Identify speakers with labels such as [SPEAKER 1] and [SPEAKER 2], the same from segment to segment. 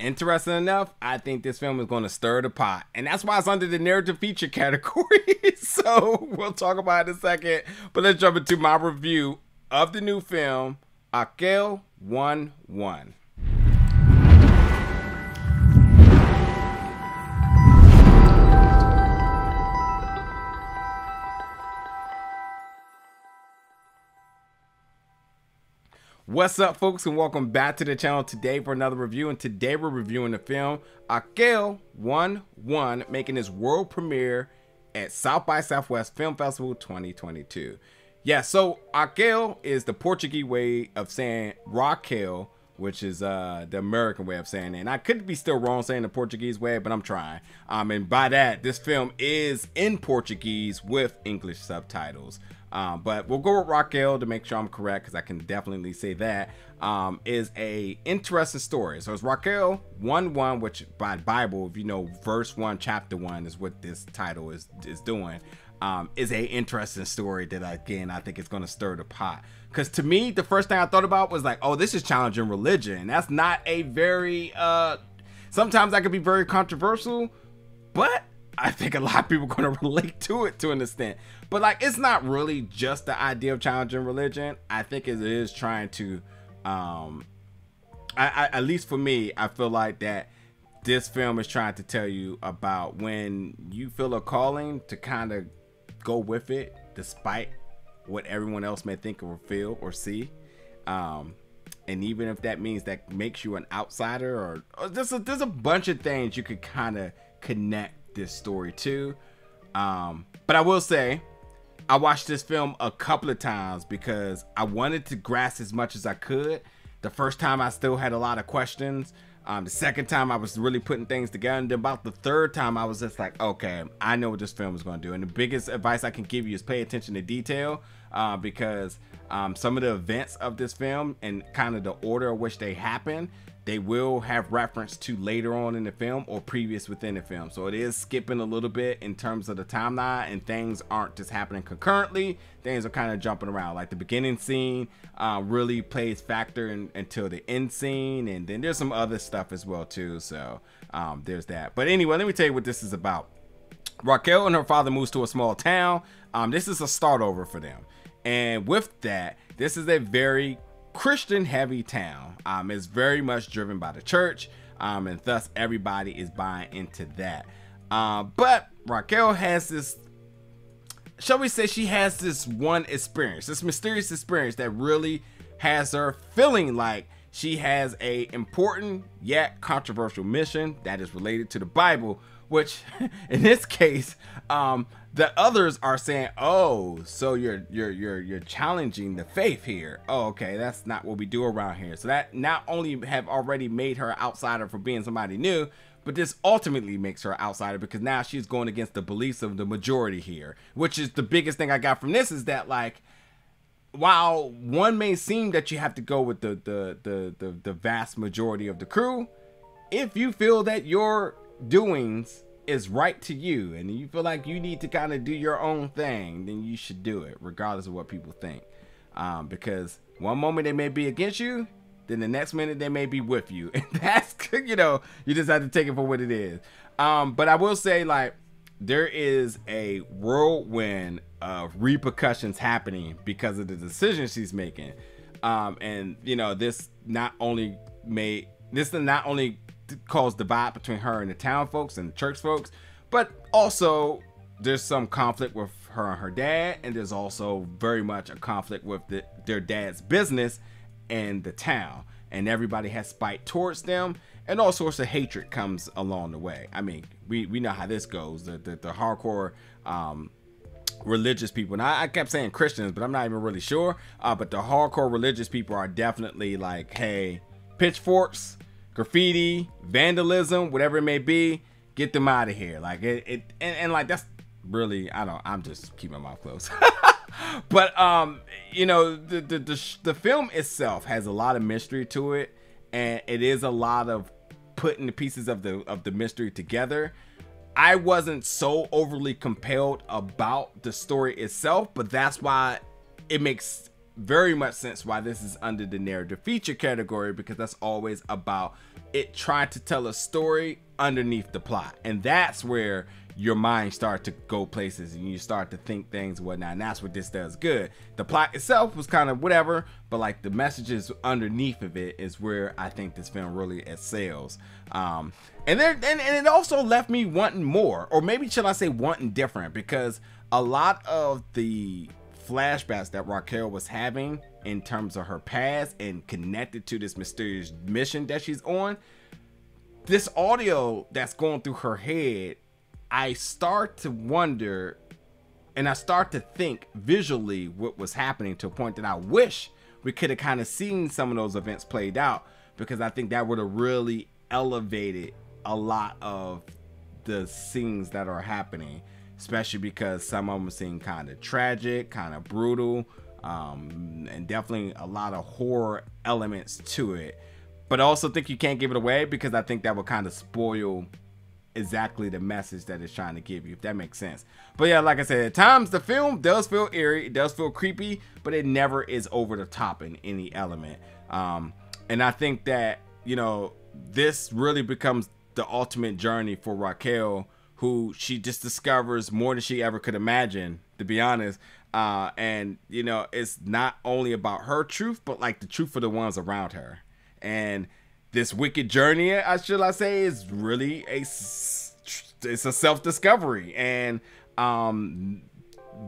[SPEAKER 1] interesting enough, I think this film is going to stir the pot. And that's why it's under the narrative feature category. so we'll talk about it in a second. But let's jump into my review of the new film, Raquel 1 1. What's up, folks, and welcome back to the channel today for another review. And today we're reviewing the film Raquel 1 1, making its world premiere at South by Southwest Film Festival 2022. Yeah, so Aquel is the Portuguese way of saying Raquel, which is uh, the American way of saying it. And I could be still wrong saying the Portuguese way, but I'm trying. Um, and by that, this film is in Portuguese with English subtitles. Um, but we'll go with Raquel to make sure I'm correct because I can definitely say that um, is a interesting story. So it's Raquel 1 1, which by Bible, if you know verse 1, chapter 1 is what this title is, is doing. Um, is a interesting story that again I think is going to stir the pot. Because to me, the first thing I thought about was like, oh, this is challenging religion. That's not a very. Uh, sometimes that could be very controversial, but I think a lot of people are going to relate to it to an extent. But like, it's not really just the idea of challenging religion. I think it is trying to, um, I, I at least for me, I feel like that this film is trying to tell you about when you feel a calling to kind of go with it, despite what everyone else may think or feel or see. Um, and even if that means that makes you an outsider or, or there's a, there's a bunch of things you could kind of connect this story too. Um, but I will say, I watched this film a couple of times because I wanted to grasp as much as I could. The first time I still had a lot of questions. Um, the second time I was really putting things together, and then about the third time I was just like, okay, I know what this film is going to do. And the biggest advice I can give you is pay attention to detail, uh, because um, some of the events of this film and kind of the order in which they happen they will have reference to later on in the film or previous within the film. So it is skipping a little bit in terms of the timeline and things aren't just happening concurrently. Things are kind of jumping around. Like the beginning scene uh, really plays factor in, until the end scene. And then there's some other stuff as well too. So um, there's that. But anyway, let me tell you what this is about. Raquel and her father moves to a small town. Um, this is a start over for them. And with that, this is a very Christian heavy town. Um, it's very much driven by the church, um, and thus everybody is buying into that. Uh, but Raquel has this, shall we say, she has this one experience, this mysterious experience that really has her feeling like she has a important yet controversial mission that is related to the Bible, which in this case, um, the others are saying, "Oh, so you're you're you're you're challenging the faith here." Oh, okay, that's not what we do around here. So that not only have already made her outsider for being somebody new, but this ultimately makes her outsider because now she's going against the beliefs of the majority here, which is the biggest thing I got from this is that like while one may seem that you have to go with the the the the, the vast majority of the crew, if you feel that your doings is right to you and you feel like you need to kind of do your own thing, then you should do it, regardless of what people think. Um, because one moment they may be against you, then the next minute they may be with you. And that's, you know, you just have to take it for what it is. Um, but I will say, like, there is a whirlwind of repercussions happening because of the decisions she's making. Um, and, you know, this not only made, this not only cause divide between her and the town folks and the church folks, but also there's some conflict with her and her dad, and there's also very much a conflict with the, their dad's business and the town, and everybody has spite towards them, and all sorts of hatred comes along the way. I mean, we we know how this goes. The the, the hardcore. Um, religious people and I, I, kept saying christians but i'm not even really sure uh, but the hardcore religious people are definitely like hey pitchforks graffiti, vandalism, whatever it may be, get them out of here. Like it, it and, and like that's really I don't I'm just keeping my mouth closed. but um, you know, the, the the the film itself has a lot of mystery to it, and it is a lot of putting the pieces of the of the mystery together. I wasn't so overly compelled about the story itself, but that's why it makes very much sense why this is under the narrative feature category because that's always about it trying to tell a story underneath the plot. And that's where your mind start to go places and you start to think things and whatnot. And that's what this does good. The plot itself was kind of whatever, but like the messages underneath of it is where I think this film really excels. Um, and there and, and it also left me wanting more, or maybe should I say wanting different, because a lot of the flashbacks that Raquel was having in terms of her past and connected to this mysterious mission that she's on. This audio that's going through her head, I start to wonder and I start to think visually what was happening to a point that I wish we could have kind of seen some of those events played out because I think that would have really elevated a lot of the scenes that are happening especially because some of them seem kind of tragic, kind of brutal, um, and definitely a lot of horror elements to it. But I also think you can't give it away because I think that would kind of spoil exactly the message that it's trying to give you, if that makes sense. But yeah, like I said, at times the film does feel eerie, it does feel creepy, but it never is over the top in any element. Um, and I think that, you know, this really becomes the ultimate journey for Raquel who she just discovers more than she ever could imagine, to be honest. Uh, and you know, it's not only about her truth, but like the truth for the ones around her. And this wicked journey, I should I say, is really a it's a self discovery and um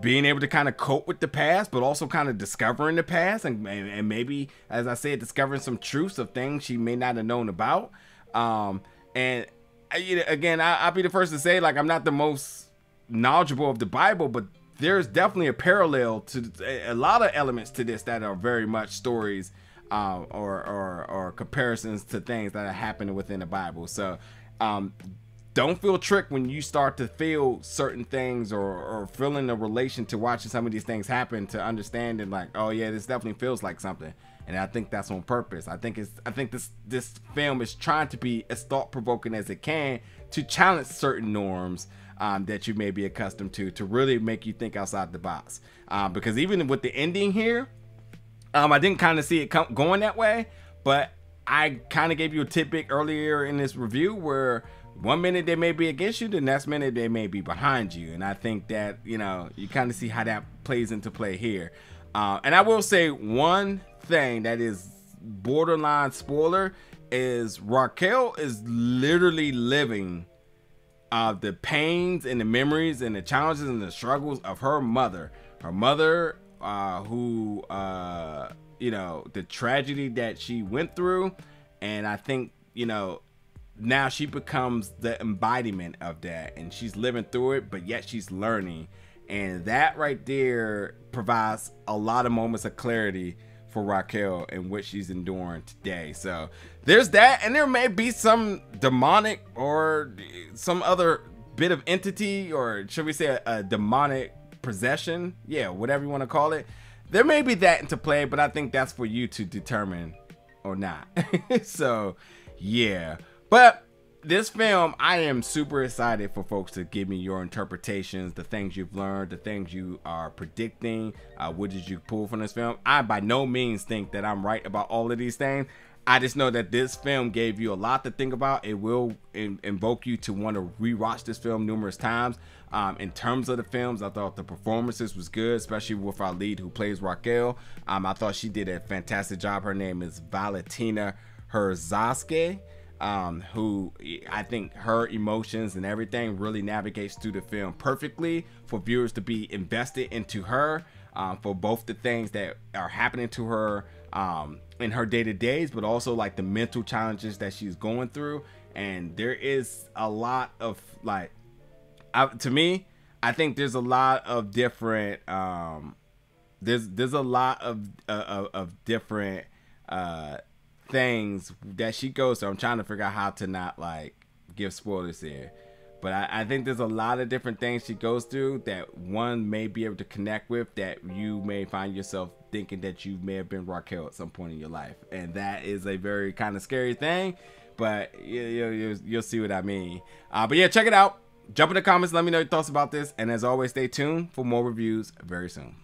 [SPEAKER 1] being able to kind of cope with the past, but also kind of discovering the past and, and, and maybe, as I said, discovering some truths of things she may not have known about. Um, and again, I, will be the first to say, like, I'm not the most knowledgeable of the Bible, but there's definitely a parallel to a lot of elements to this that are very much stories um, or, or, or comparisons to things that are happening within the Bible. So, um, don't feel tricked when you start to feel certain things or, or feeling a relation to watching some of these things happen to understanding like, oh yeah, this definitely feels like something and I think that's on purpose. I think it's I think this this film is trying to be as thought provoking as it can to challenge certain norms um, that you may be accustomed to to really make you think outside the box. Um, because even with the ending here, um, I didn't kind of see it come, going that way, but I kind of gave you a tidbit earlier in this review where one minute they may be against you, the next minute they may be behind you, and I think that you know you kind of see how that plays into play here. Uh, and I will say one thing that is borderline spoiler is Raquel is literally living uh, the pains and the memories and the challenges and the struggles of her mother. Her mother, uh, who, uh, you know, the tragedy that she went through. And I think, you know, now she becomes the embodiment of that and she's living through it, but yet she's learning. And that right there provides a lot of moments of clarity for Raquel and what she's enduring today. So there's that, and there may be some demonic or some other bit of entity, or should we say a, a demonic possession? Yeah, whatever you want to call it. There may be that into play, but I think that's for you to determine or not. so yeah, but this film, I am super excited for folks to give me your interpretations, the things you've learned, the things you are predicting. Uh, what did you pull from this film? I by no means think that I'm right about all of these things. I just know that this film gave you a lot to think about. It will in, invoke you to want to rewatch this film numerous times. Um, in terms of the films, I thought the performances was good, especially with our lead who plays Raquel. Um, I thought she did a fantastic job. Her name is Valentina Herszage um, who I think her emotions and everything really navigates through the film perfectly for viewers to be invested into her um, for both the things that are happening to her um, in her day to days, but also like the mental challenges that she's going through. And there is a lot of like, I, to me, I think there's a lot of different. Um, there's there's a lot of uh, of, of different uh, things that she goes through. I'm trying to figure out how to not like give spoilers here. But I, I, think there's a lot of different things she goes through that one may be able to connect with that you may find yourself thinking that you may have been Raquel at some point in your life. And that is a very kind of scary thing. But you, you, you, you'll see what I mean. Uh, but yeah, check it out. Jump in the comments. Let me know your thoughts about this. And as always, stay tuned for more reviews very soon.